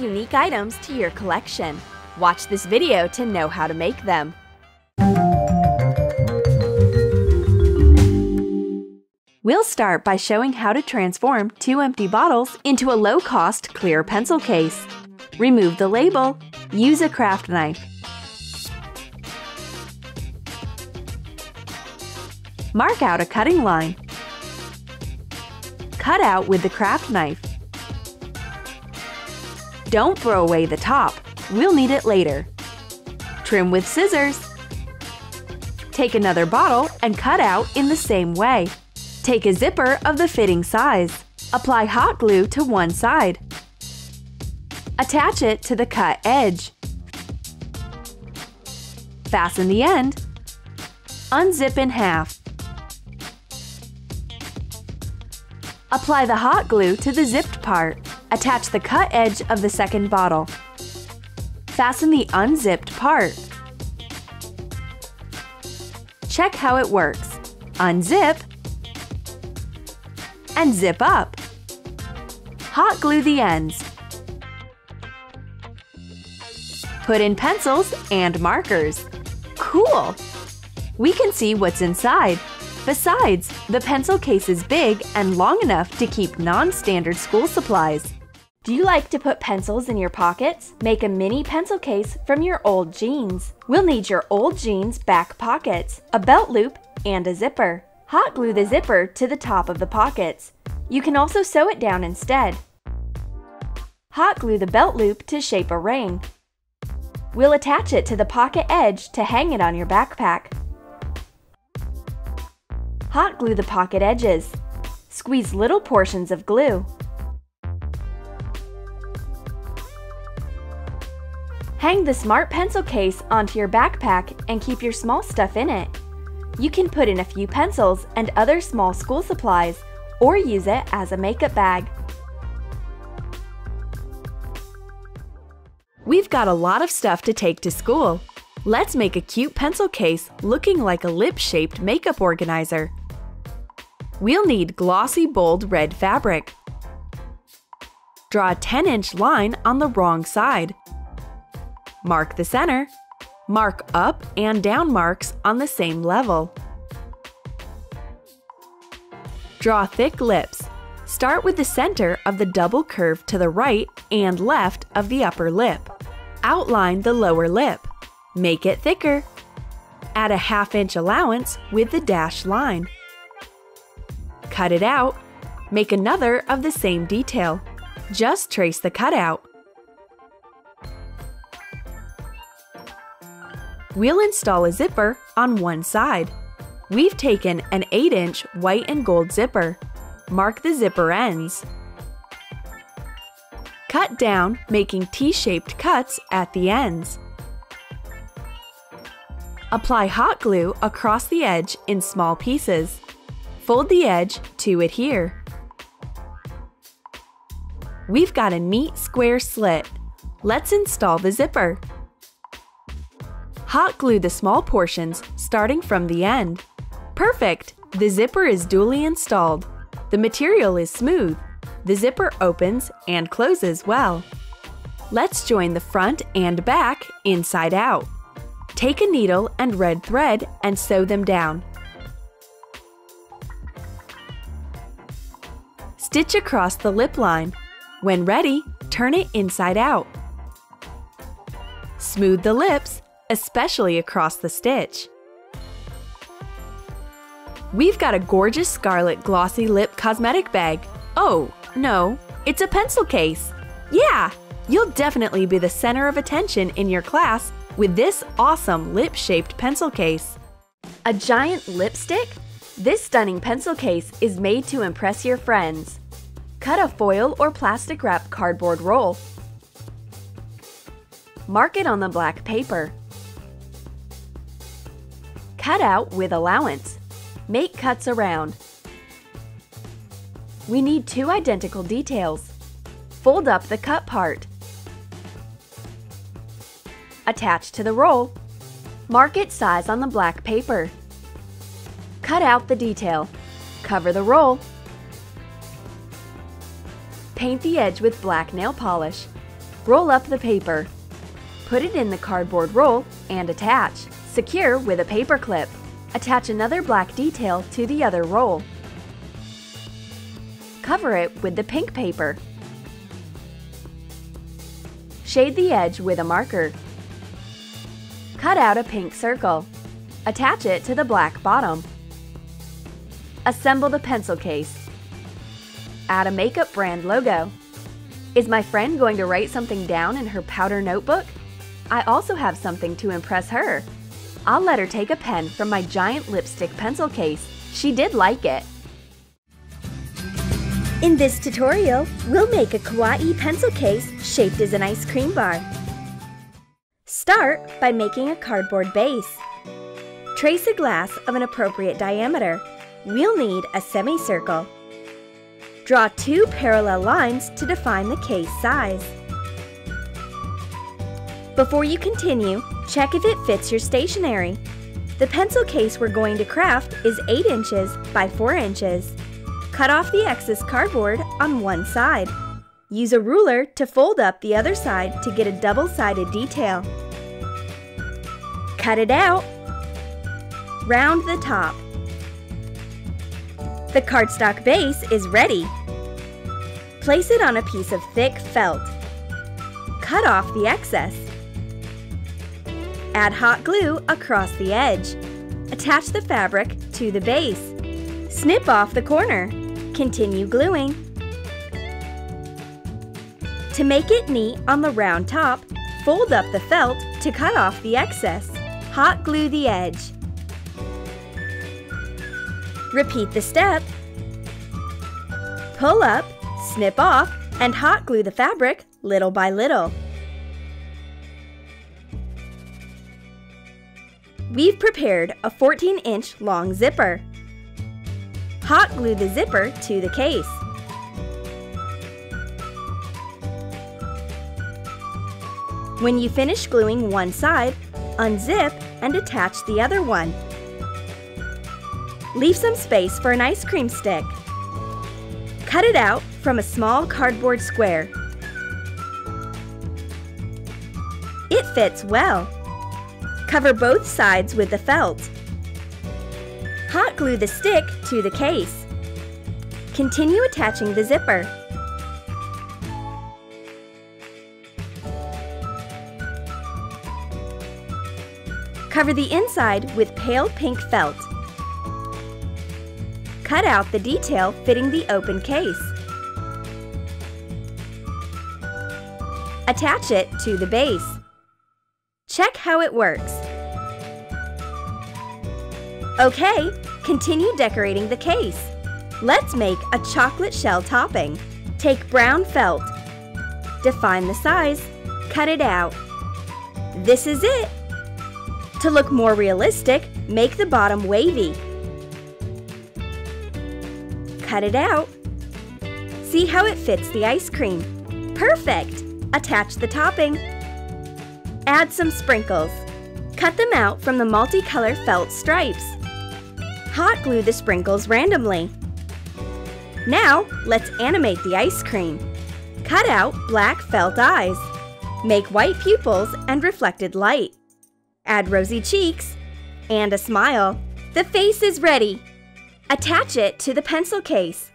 unique items to your collection. Watch this video to know how to make them. We'll start by showing how to transform two empty bottles into a low-cost clear pencil case. Remove the label. Use a craft knife. Mark out a cutting line. Cut out with the craft knife. Don't throw away the top. We'll need it later. Trim with scissors. Take another bottle and cut out in the same way. Take a zipper of the fitting size. Apply hot glue to one side. Attach it to the cut edge. Fasten the end. Unzip in half. Apply the hot glue to the zipped part. Attach the cut edge of the second bottle. Fasten the unzipped part. Check how it works. Unzip and zip up. Hot glue the ends. Put in pencils and markers. Cool! We can see what's inside. Besides, the pencil case is big and long enough to keep non-standard school supplies. Do you like to put pencils in your pockets? Make a mini pencil case from your old jeans. We'll need your old jeans back pockets, a belt loop, and a zipper. Hot glue the zipper to the top of the pockets. You can also sew it down instead. Hot glue the belt loop to shape a ring. We'll attach it to the pocket edge to hang it on your backpack. Hot glue the pocket edges. Squeeze little portions of glue. Hang the Smart Pencil case onto your backpack and keep your small stuff in it. You can put in a few pencils and other small school supplies, or use it as a makeup bag. We've got a lot of stuff to take to school. Let's make a cute pencil case looking like a lip-shaped makeup organizer. We'll need glossy bold red fabric. Draw a 10-inch line on the wrong side. Mark the center Mark up and down marks on the same level. Draw thick lips. Start with the center of the double curve to the right and left of the upper lip. Outline the lower lip. Make it thicker. Add a half inch allowance with the dashed line. Cut it out. Make another of the same detail. Just trace the cutout. We'll install a zipper on one side. We've taken an 8-inch white and gold zipper. Mark the zipper ends. Cut down, making T-shaped cuts at the ends. Apply hot glue across the edge in small pieces. Fold the edge to adhere. We've got a neat square slit. Let's install the zipper. Hot glue the small portions starting from the end. Perfect! The zipper is duly installed. The material is smooth. The zipper opens and closes well. Let's join the front and back inside out. Take a needle and red thread and sew them down. Stitch across the lip line. When ready, turn it inside out. Smooth the lips especially across the stitch. We've got a gorgeous scarlet glossy lip cosmetic bag. Oh, no, it's a pencil case. Yeah, you'll definitely be the center of attention in your class with this awesome lip-shaped pencil case. A giant lipstick? This stunning pencil case is made to impress your friends. Cut a foil or plastic wrap cardboard roll. Mark it on the black paper. Cut out with allowance. Make cuts around. We need two identical details. Fold up the cut part. Attach to the roll. Mark its size on the black paper. Cut out the detail. Cover the roll. Paint the edge with black nail polish. Roll up the paper. Put it in the cardboard roll and attach. Secure with a paper clip. Attach another black detail to the other roll. Cover it with the pink paper. Shade the edge with a marker. Cut out a pink circle. Attach it to the black bottom. Assemble the pencil case. Add a makeup brand logo. Is my friend going to write something down in her powder notebook? I also have something to impress her. I'll let her take a pen from my giant lipstick pencil case. She did like it. In this tutorial, we'll make a kawaii pencil case shaped as an ice cream bar. Start by making a cardboard base. Trace a glass of an appropriate diameter. We'll need a semicircle. Draw two parallel lines to define the case size. Before you continue, check if it fits your stationery. The pencil case we're going to craft is 8 inches by 4 inches. Cut off the excess cardboard on one side. Use a ruler to fold up the other side to get a double-sided detail. Cut it out. Round the top. The cardstock base is ready. Place it on a piece of thick felt. Cut off the excess. Add hot glue across the edge. Attach the fabric to the base. Snip off the corner. Continue gluing. To make it neat on the round top, fold up the felt to cut off the excess. Hot glue the edge. Repeat the step. Pull up, snip off, and hot glue the fabric little by little. We've prepared a 14-inch long zipper. Hot glue the zipper to the case. When you finish gluing one side, unzip and attach the other one. Leave some space for an ice cream stick. Cut it out from a small cardboard square. It fits well. Cover both sides with the felt. Hot glue the stick to the case. Continue attaching the zipper. Cover the inside with pale pink felt. Cut out the detail fitting the open case. Attach it to the base. Check how it works. Okay, continue decorating the case. Let's make a chocolate shell topping. Take brown felt. Define the size. Cut it out. This is it. To look more realistic, make the bottom wavy. Cut it out. See how it fits the ice cream. Perfect! Attach the topping. Add some sprinkles. Cut them out from the multicolor felt stripes. Hot glue the sprinkles randomly. Now, let's animate the ice cream. Cut out black felt eyes. Make white pupils and reflected light. Add rosy cheeks and a smile. The face is ready. Attach it to the pencil case.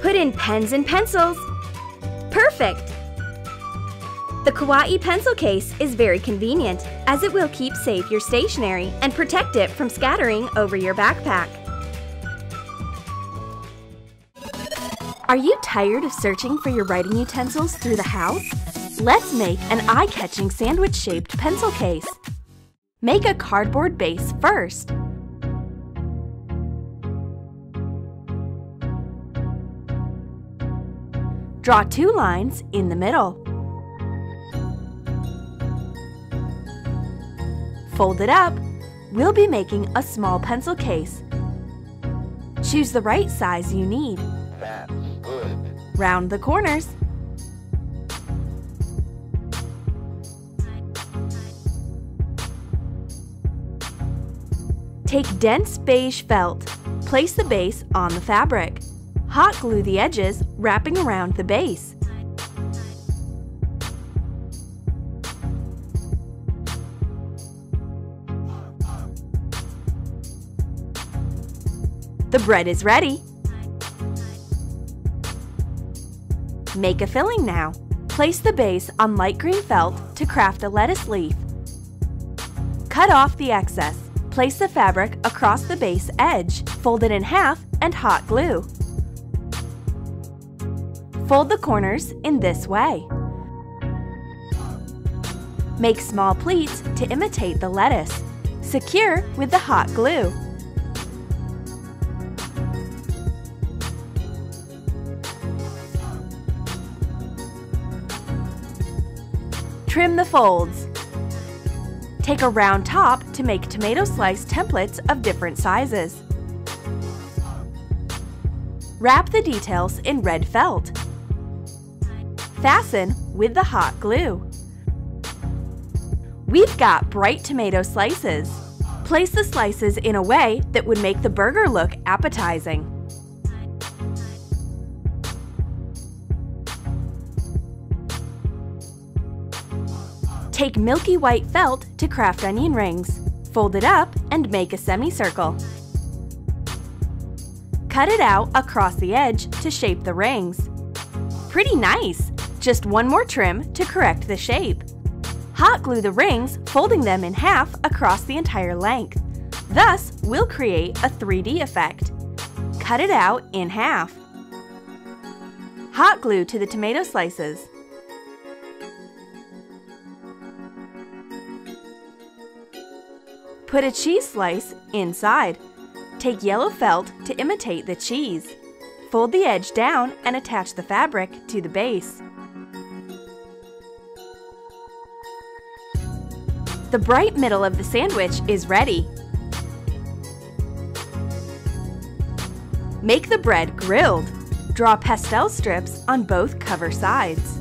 Put in pens and pencils. Perfect! The Kawaii pencil case is very convenient as it will keep safe your stationery and protect it from scattering over your backpack. Are you tired of searching for your writing utensils through the house? Let's make an eye-catching sandwich-shaped pencil case. Make a cardboard base first. Draw two lines in the middle. Fold it up. We'll be making a small pencil case. Choose the right size you need. Round the corners. Take dense beige felt. Place the base on the fabric. Hot glue the edges, wrapping around the base. Bread is ready. Make a filling now. Place the base on light green felt to craft a lettuce leaf. Cut off the excess. Place the fabric across the base edge, fold it in half, and hot glue. Fold the corners in this way. Make small pleats to imitate the lettuce. Secure with the hot glue. Trim the folds. Take a round top to make tomato slice templates of different sizes. Wrap the details in red felt. Fasten with the hot glue. We've got bright tomato slices. Place the slices in a way that would make the burger look appetizing. Take milky white felt to craft onion rings. Fold it up and make a semicircle. Cut it out across the edge to shape the rings. Pretty nice! Just one more trim to correct the shape. Hot glue the rings, folding them in half across the entire length. Thus, we'll create a 3D effect. Cut it out in half. Hot glue to the tomato slices. Put a cheese slice inside. Take yellow felt to imitate the cheese. Fold the edge down and attach the fabric to the base. The bright middle of the sandwich is ready. Make the bread grilled. Draw pastel strips on both cover sides.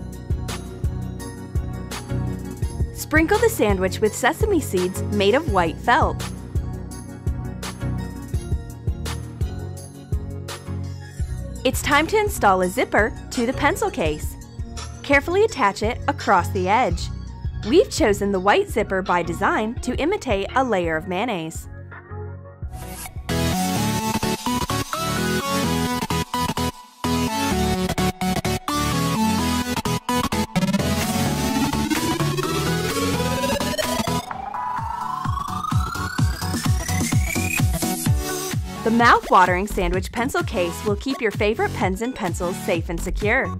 Sprinkle the sandwich with sesame seeds made of white felt. It's time to install a zipper to the pencil case. Carefully attach it across the edge. We've chosen the white zipper by design to imitate a layer of mayonnaise. The mouth-watering sandwich pencil case will keep your favorite pens and pencils safe and secure.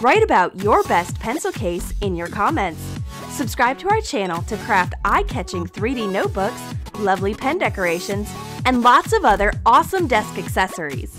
Write about your best pencil case in your comments. Subscribe to our channel to craft eye-catching 3D notebooks, lovely pen decorations, and lots of other awesome desk accessories.